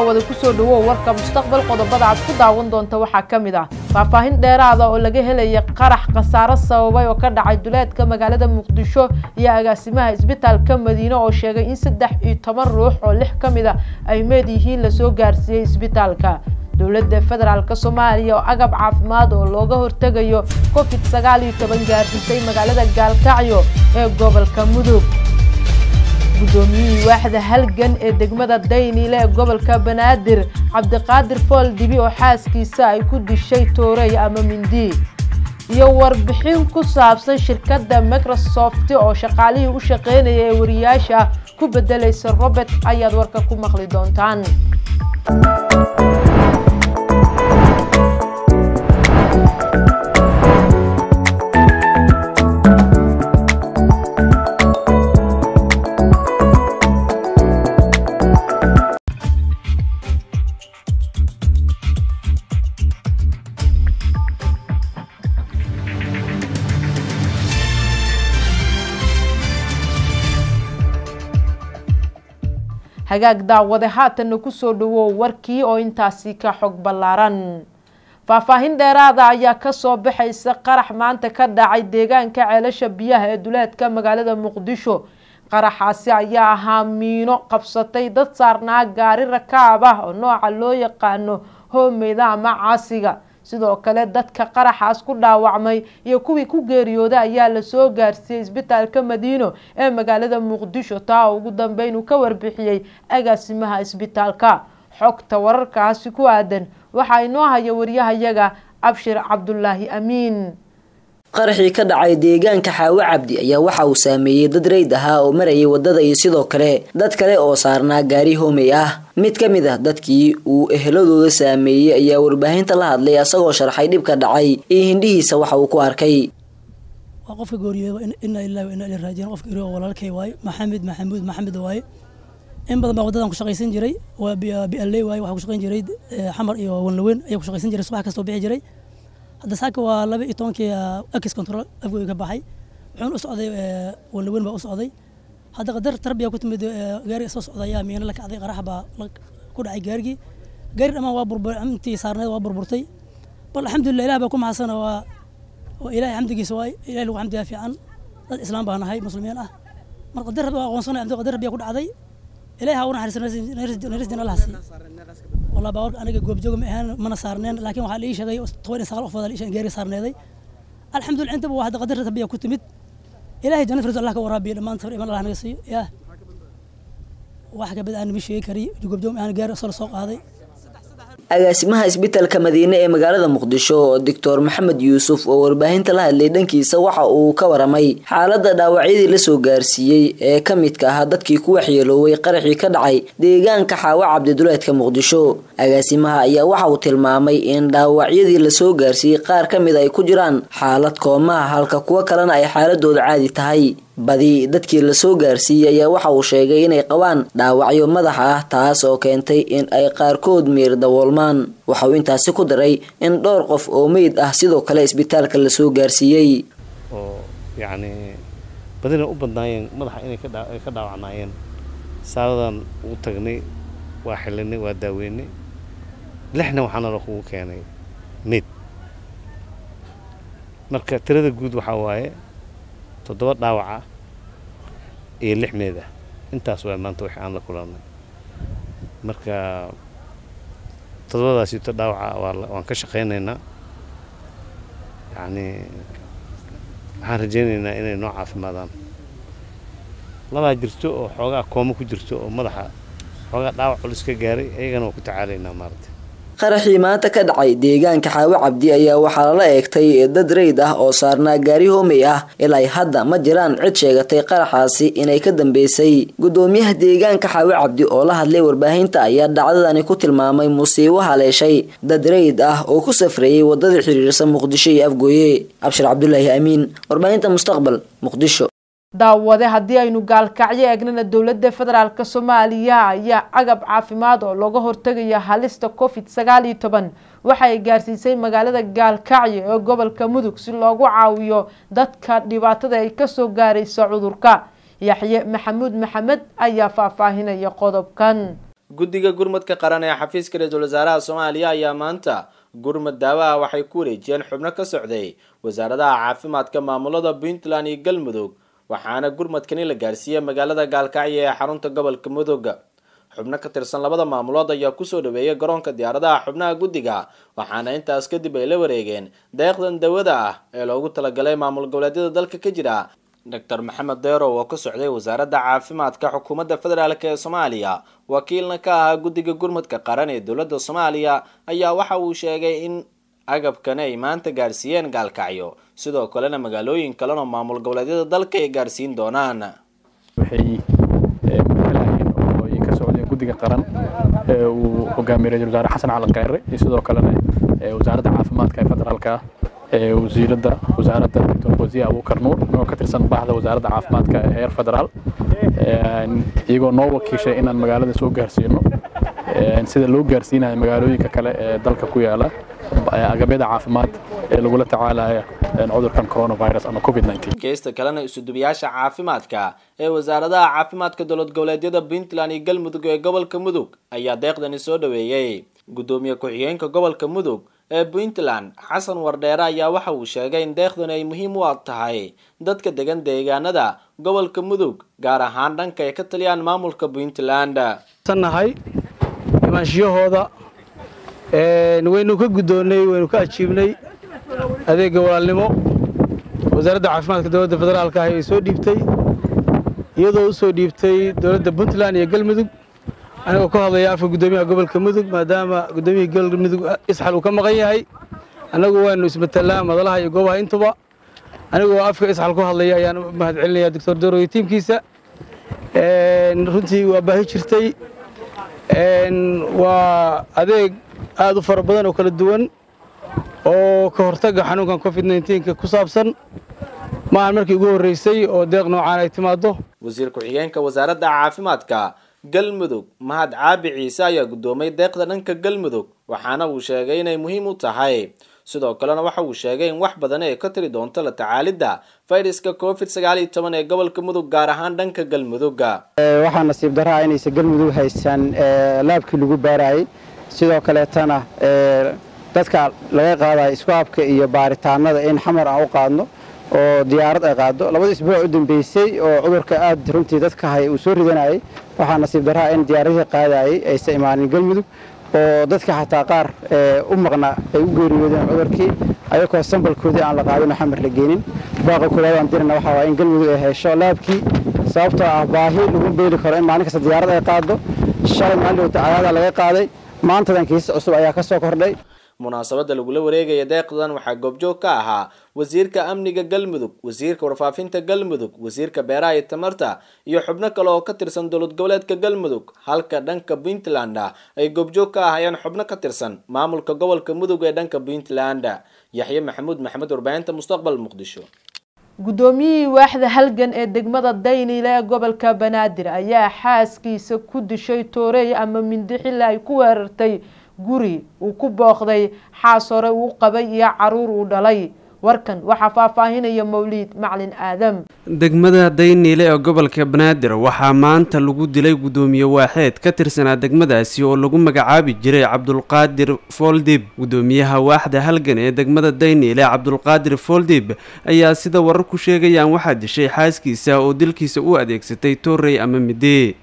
daawada ku soo dhawow warka mustaqbal qodobada aad ku daawan doonta waxaa ka mid ah faahfaahin dheeraada oo laga helaya qarax khasaaro sababay oo ka dhacay duleedka magaalada muqdisho iyo agaasimaha isbitaalka madiine oo sheegay in saddex iyo toban ruux oo lix ka mid a ay meed yihiin la soo gaarsiiyey isbitaalka. Dowladda federaalk soomaaliya oo agab caafimaad oo looga hortegayo covid sagaal iyo toban gaarsiisay magaalada gaalkacyo ee gobolka mudug guddoomiyihii waaxda halgan ee degmada dayniile ee gobolka banaadir cabdiqaadir fool dibi oo xaaskiisa ay ku dishay toorey ama mindi. Iyo warbixin ku saabsan shirkadda microsoft oo shaqaalihii u shaqeynaya ee wariyaasha ku bedelaysa robert ayaad warka ku maqli doontaan hagaag daawade haatanna ku soo dhawow warkii oo intaasi ka xog ballaaran. Faahfaahin dheeraada ayaa ka soo baxaysa qarax maanta ka dhacay deegaanka ceelasha biyaha ee duleedka magaalada muqdisho. Qaraxaasi ayaa ahaa miino qabsatay dad saarnaa gaari rakaab ah oo nooca loo yaqaano hoomeyda ama caasiga sidoo kale dadka qaraxaas ku dhaawacmay iyo kuwii ku geeriyooday ayaa la soo gaarsiiyey isbitaalka madiino ee magaalada muqdisho taa ugu dambeyn uu ka warbixiyey agaasimaha isbitaalka. Xogta wararkaasi ku aadan waxaa inoo haya waryahayaga abshir cabdulaahi amiin qaraxii ka dhacay deegaanka xaawo cabdi ayaa waxa uu saameeyey dad reyd ahaa oo marayay waddada iyo sidoo kale dad kale oo saarnaa gaari hoomey ah. Mid ka mid ah dadkii uu eheladooda saameeyey ayaa warbaahinta la hadlay asagoo sharxay dhibka dhacay iyo hindhihiisa waxa uu ku arkay. Qofka gooriyooda ina ilahi wa ina ilaihi raajiun qofka oo walaalkay waaye maxamed maxamuud maxamed waaye in badan baa wadadan ku shaqaysan jiray. Waa bialey waaye waxaa ku shaqayn jiray xamar iyo wanlaweyn ayaa ku shaqaysan jiray. Subax kastoo bixi jiray hadda saaka waa laba iyo tobankii akis control afgoy ka baxay. Wuxuuna u socday wanlaweyn baa u socday. Hadda qadar tarbiya ku timid gaariga soo socda ayaa miina la kacday qarax baa ku dhacay gaarigii. Gaari dhammaan waa burbur intii saarneed waa burburtay. Bal alxamdulillah ilah baa ku mahadsan waa waa ilahay xamdigiisa waay ilahay lagu xamdiyaa fiican. Dad islaam baa nahay muslimiin ah. Mar qadar rabbi waa aqoonsanay qadar rabbiya ku dhacday. Ilahay ha u naxariiso narisdina allah siiy والله باور أنا جوب جوج مهان من صارنين لكن وحال إيش هذا طويل صار أفضل ليش إن جاري صارنين ذي. الحمد لله أنت بواحد قدرت تبي أكو تمت إلهي جنف رزق الله كورابي لما أنصر إيمان الله نقصي. يا واحد قبل أنا مشي كري جوب جوج مهان جاري صار سوق هذي. Agaasimaha isbitaalka madiine ee magaalada muqdisho doctor maxamed yuusuf oo warbaahinta la hadlay dhankiisa waxa uu ka waramay xaaladda dhaawacyadii la soo gaarsiiyey ee ka midka ahaa dadkii ku waxyeelooway qaraxii ka dhacay deegaanka xaawo cabdiduleedka muqdisho agaasimaha ayaa waxa uu tilmaamay in dhaawacyadii la soo gaarsiiyey qaar ka mid ay ku jiraan xaalad koomaha halka kuwo kalena ay xaaladooda caadi tahay. Badi dadkii la soo gaarsiiyey ayaa waxa uu sheegay inay qabaan dhaawacyo madaxa ah taas oo keentay in ay qaarkood miir dawoolmaan waxa uu intaasi ku daray in dhowr qof oo meyd ah sidoo kale isbitaalka la soo gaarsiiyey. Oo yacni badina u badnaayeen madaxa inay ka dhaawacnaayeen. Saadadan u tagnay waa xilinay waa daaweynay lixna waxaana la kugu keenay meyd marka tirada guud waxaa waaye toddoba dhaawaca iyo lix meed ah intaas waa maanta wixii aan la kulannay. Marka toddobadaasito dhaawaca waan ka shaqaynaynaa yacni waxaan rajaynaynaa inay noo caafimaadaan. Labaa jirto oo xoogaa kooma ku jirto oo madaxa xoogaa dhaawac culus ka gaaray iyagana waan ku tacaalaynaa maaragtay qaraxii maanta ka dhacay deegaanka xaawo cabdi ayaa waxaa lala eegtay dad reyd ah oo saarnaa gaari hoomey ah. Ilaa hadda ma jiraan cid sheegatay qaraxaasi inay ka dambeysay. Guddoomiyaha deegaanka xaawo cabdi oo la hadlay warbaahinta ayaa dhacdadani ku tilmaamay musiibo haleeshay. Dad reyd ah oo ku safreeyey waddada xiriirsa muqdisho iyo afgooye. Abshir cabdulaahi amiin warbaahinta mustaqbal muqdisho daawade haddii aynu gaalkacyo eegnana dowladda federaalk soomaaliya ayaa agab caafimaad oo looga hortegaya halista covid sagaal iyo toban. Waxa ay gaarsiisay magaalada gaalkacyo ee gobolka mudug si loogu caawiyo dadka dhibaatada ay ka soo gaaraysa cudurka. Yaxye maxamuud maxamed ayaa faahfaahinaya qodobkan. Guddiga gurmadka qaran ee xafiiska ra'iisul wasaaraha soomaaliya ayaa maanta gurmad daawo ah. Waxay ku wareejiyeen xubno ka socday wasaaradaha caafimaadka maamulada puntland iyo galmudug waxaana gurmadkani la gaarsiiyey magaalada gaalkacyo ee xarunta gobolka mudug xubno ka tirsan labada maamulood ayaa ku soo dhaweeyay garoonka diyaaradaha xubnaha guddiga waxaana intaas kadib ay la wareegeen deeqdan dawada ah ee loogu talagalay maamul goboleedyada dalka ka jira. Doctor maxamed deerow oo ka socday wasaaradda caafimaadka xukuumadda federaalk ee soomaaliya. Wakiilna ka ahaa guddiga gurmadka qaran ee dowladda soomaaliya ayaa waxa uu sheegay in agabkani ay maanta gaarsiiyeen gaalkacyo. Sidoo kalena magaalooyin kalena maamul goboleedyada dalka ay gaarsiin doonaan. Guddiga qaran ee uu hogaamiyey ra'isul wasaare xasan cali kheyre iyo sidoo kalena wasaaradda caafimaadka ee federaalka ee wasiiradda wasaaradda doctor fawziya abuukar nuur oo ka tirsan baxda wasaaradda caafimaadka ee heer federaal iyagoo noo wakiishay inaan magaalada soo gaarsiino sida loo gaarsiinayo magaalooyinka kale ee dalka ku yaalla agabyada caafimaad ee lagula tacaalaya cudurkan coronavirus ama covid geesta kalena isudubayaasha caafimaadka ee wasaaradaha caafimaadka dowlad goboleedyada puntland iyo galmudug ee gobolka mudug ayaa deeqdani soo dhaweeyey guddoomiye ku-xigeenka gobolka mudug ee puntland xasan wardheere ayaa waxa uu sheegay in deeqdani ay muhiim u tahay dadka degan deegaanada gobolka mudug gaar ahaan dhanka ay ka taliyaan maamulka puntland nahay imaanshiyahooda waynu ka guddoonnay waynu ka ajiibnay adeegga walaalnimo wasaaradda caafimaadka dowladda federaalka ah ay soo dhiibtay iyadoo u soo dhiibtay dowladda puntland iyo galmudug anigoo ka hadlaya afka guddoomiyaha gobolka mudug maadaama guddoomiyihii galmudug isxal uu ka maqan yahay. Annagu waanu ismatelaa madalaha iyo goobaha intuba. Anigoo afka isxal ku hadlaya ayaan u mahad celinaya doctor doroyo tiimkiisa runtii waa baahi jirtay waa adeeg aad u fara badan oo kala duwan oo ka hortagga xanuunkan covid nneteen-ka ku saabsan. Maahan markii ugu horreysay oo deeq noocaan ay timaaddo. Wasiir ku-xigeenka wasaaradda caafimaadka galmudug mahad caabi ciise ayaa guddoomay deeqda dhanka galmudug waxaana uu sheegay inay muhiim u tahay sidoo kalena waxa uu sheegay in wax badan ay ka tiri doonto la tacaalidda fayraska covid sagaal iyo toban ee gobolka mudug gaar ahaan dhanka galmudugga. Waxaa nasiib darraa inaysan galmudug haysan laabkii lagu baarayay sidoo kaleetana dadka laga qaadayo iswaabka iyo baaritaanada in xamar aan u qaadno oo diyaarad ay qaado labada isbuuc u dambeysay oo cudurka aad runtii dadka hay uu soo ridanayay waxaa nasiib darraa in diyaaradihii qaadayay aysan imaanin galmudug oo dadka xataa qaar u maqna ay u geeriyoodeen cudurkii ayagoo sambalkoodii aan la qaadin oo xamar la geenin. Baaqa koowaad aan dirina waxaa waaya in galmudug ay hesho laabkii sababtoo ah baahi lagu beeli karo in maalin kasta diyaarad ay qaado shalay maalin dhowta cadaada laga qaaday maantadan kiisas cusub ayaa ka soo kordhay munaasabadda lagula wareegaya deeqdan waxaa goobjoog ka ahaa wasiirka amniga galmudug wasiirka warfaafinta galmudug wasiirka beeraha iyo tamarta iyo xubno kale oo ka tirsan dowlad goboleedka galmudug. Halka dhanka puntland ay goobjoog ka ahayeen xubno ka tirsan maamulka gobolka mudug ee dhanka puntland yaxye maxamuud maxamed warbaahinta mustaqbal muqdisho. Guddoomiyihii waaxda halgan ee degmada dayniile ee gobolka banaadir ayaa xaaskiisa ku dishay tooreey ama mindi xilli ay ku weerartay guri uu ku booqday xaas hore uu qabay iyo carruur uu dhalay. Warkan waxaa faahfaahinaya mawliid maclin aadam. Degmada dayniile ee gobolka banaadir waxaa maanta lagu dilay guddoomiye waaxeed ka tirsanaa degmadaasi oo lagu magacaabi jiray cabdulqaadir fooldib guddoomiyaha waaxda halgan ee degmada dayniile cabdulqaadir fooldib ayaa sida warar ku sheegayaan waxaa dishay xaaskiisa oo dilkiisa u adeegsatay toorey ama midee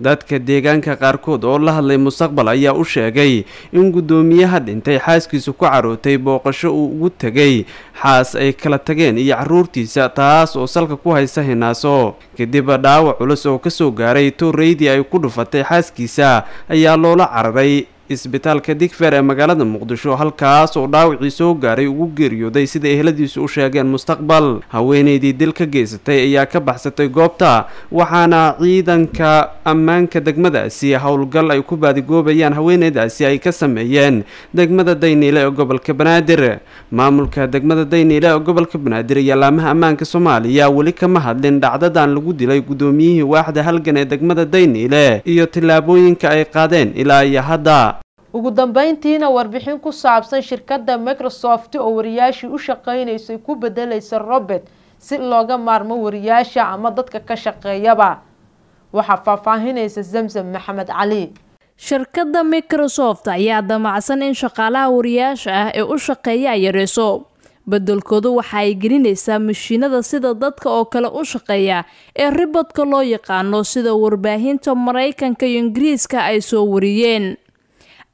dadka deegaanka qaarkood oo la hadlay mustaqbal ayaa u sheegay in guddoomiyaha dhintay xaaskiisu ku carootay booqasho uu ugu tegay xaas ay kala tageen iyo caruurtiisa taas oo salka ku haysa hinaaso kadib dhaawac culus oo ka soo gaaray tooreydii ay ku dhufatay xaaskiisa ayaa loola cararay isbitaalka digfer ee magaalada muqdisho halkaas oo dhaawacii soo gaaray ugu geeriyooday sida eheladiisu u sheegeen mustaqbal. Haweeneydii dil ka geysatay ayaa ka baxsatay goobta waxaana ciidanka ammaanka degmadaasi howlgal ay ku baadigoobayaan haweeneydaasi ay ka sameeyeen degmada dayniile ee gobolka banaadir. Maamulka degmada dayniile ee gobolka banaadir iyo laamaha ammaanka soomaaliya weli kama hadlin dhacdadan lagu dilay guddoomiyihii waaxda halgan ee degmada dayniile iyo tillaabooyinka ay qaadeen ilaa iyo hadda ugu dambeyntiina warbixin ku saabsan shirkadda microsoft oo wariyaashii u shaqeynaysay ku bedelaysa robert si looga maarmo wariyaasha ama dadka ka shaqeeyaba. Waxaa faahfaahinaysa zamzam maxamed cali shirkadda microsoft ayaa damacsan in shaqaalaha wariyaasha ah ee u shaqeeya ay yareyso. Beddelkoodu waxa ay gelinaysaa mashiinada sida dadka oo kale u shaqeeya ee ribadka loo yaqaano sida warbaahinta maraykanka iyo ingiriiska ay soo wariyeen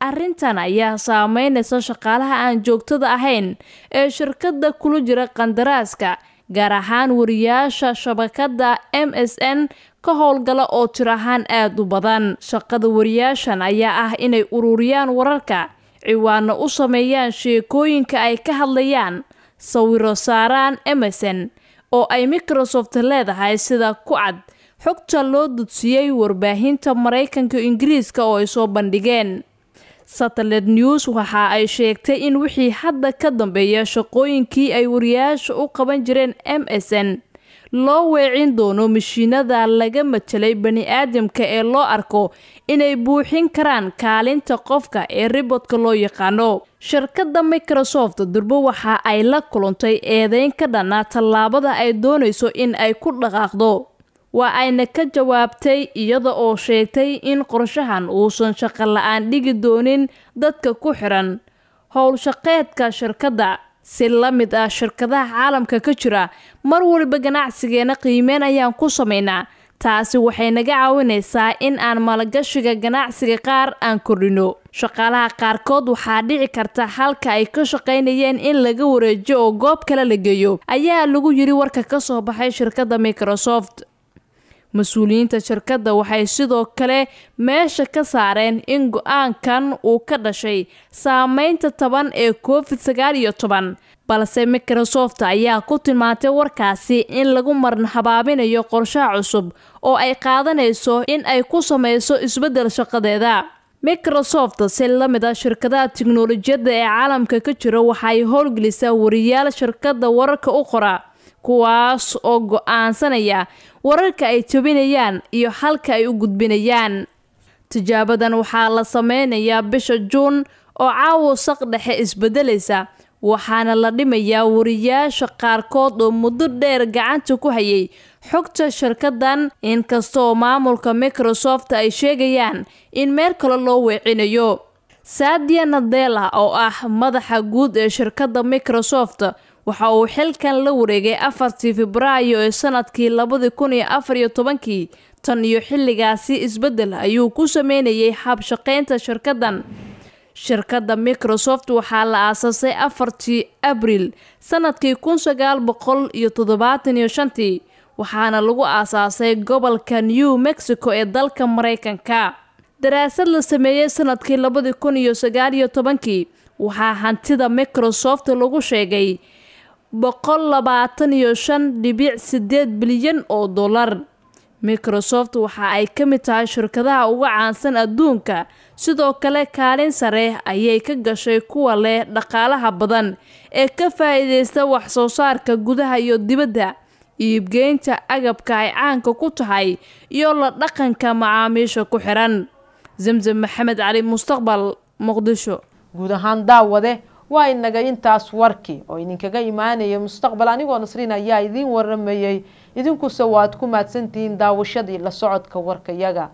arrintan ayaa saameynaysa shaqaalaha aan joogtada ahayn ee shirkadda kula jira qandaraaska gaar ahaan wariyaasha shabakadda m s n ka howlgala oo tir ahaan aada u badan. Shaqada wariyaashan ayaa ah inay ururiyaan wararka ciwaano u sameeyaan sheekooyinka ay ka hadlayaan sawiro saaraan emerson oo ay microsoft leedahay sida ku cad xogta loo dudsiyey warbaahinta maraykanka ingiriiska oo ay soo bandhigeen satellite news waxa ay sheegtay in wixii hadda ka dambeeya shaqooyinkii ay wariyaasha u qaban jireen m s n loo weecin doono mashiinada laga matelay bani-aadamka ee loo arko inay buuxin karaan kaalinta qofka ee ribodka loo yaqaano. Shirkadda microsoft durbo waxa ay la kulantay eedeyn ka dhana tallaabada ay doonayso in ay ku dhaqaaqdo waa ayna ka jawaabtay iyada oo sheegtay in qorshahan uusan shaqo la'aan dhigi doonin dadka ku xiran. Howlshaqeedka shirkadda si la mid ah shirkadaha caalamka ka jira mar waliba ganacsigeena qiimeyn ayaan ku samaynaa. Taasi waxay naga caawinaysaa in aan maalgashiga ganacsiga qaar aan kordhino. Shaqaalaha qaarkood waxaa dhici karta halka ay ka shaqaynayeen in laga wareejiyo oo goob kale la geeyo. Ayaa lagu yiri warka ka soo baxay shirkadda microsoft mas'uuliyiinta shirkadda waxay sidoo kale meesha ka saareen in go'aankan uu ka dhashay saameynta taban ee covid sagaal iyo toban balse microsoft ayaa ku tilmaantay warkaasi in lagu marhabaabinayo qorshaha cusub oo ay qaadanayso in ay ku sameyso isbeddel shaqadeeda. Microsoft si la mid a shirkadaha tiknolojiyadda ee caalamka ka jira waxay howlgelisaa wariyaal shirkadda wararka u qora kuwaas oo go'aansanaya wararka ay tobinayaan iyo halka ay u gudbinayaan. Tijaabadan waxaa la sameynayaa bisha juun oo caawo saq dhexe isbedelaysa waxaana la dhimayaa wariyaasha qaarkood oo muddo dheer gacanta ku hayay. Xogta shirkadan inkasta oo maamulka microsoft ay sheegayaan in meel kale loo weecinayo. Sadia nadela oo ah madaxa guud ee shirkadda microsoft waxa uu xilkan la wareegay afartii febraayo ee sannadkii labadi kun iyo afar iyo tobankii tan iyo xilligaasi isbeddel ayuu ku sameynayay habshaqeynta shirkaddan shirkadda microsoft waxaa la aasaasay afartii abril sannadkii kun sagaal boqol iyo toddobaatan iyo shantii waxaana lagu aasaasay gobolka new mexico ee dalka maraykanka daraasad la sameeyey sannadkii labadi kun iyo sagaal iyo tobankii waxaa hantida microsoft lagu sheegay boqol labaatan iyo shan dhibic sideed bilyan oo dollar. Microsoft waxa ay ka mid tahay shirkadaha uga caansan adduunka sidoo kale kaalin sare ayay ka gashay kuwa leh dhaqaalaha badan ee ka faa-iideysta wax soo saarka gudaha iyo dibadda iibgeynta agabka ay caanka ku tahay iyo la dhaqanka macaamiisha ku xiran. Zamzam maxamed cali mustaqbal muqdisho. Guud ahaan daawade waa inaga intaas warkii oo idinkaga imaanaya mustaqbal. Anigoo nasriin ayaa idiin waramayey idinkuse waad ku mahadsantihiin daawashadii la socodka warkayaga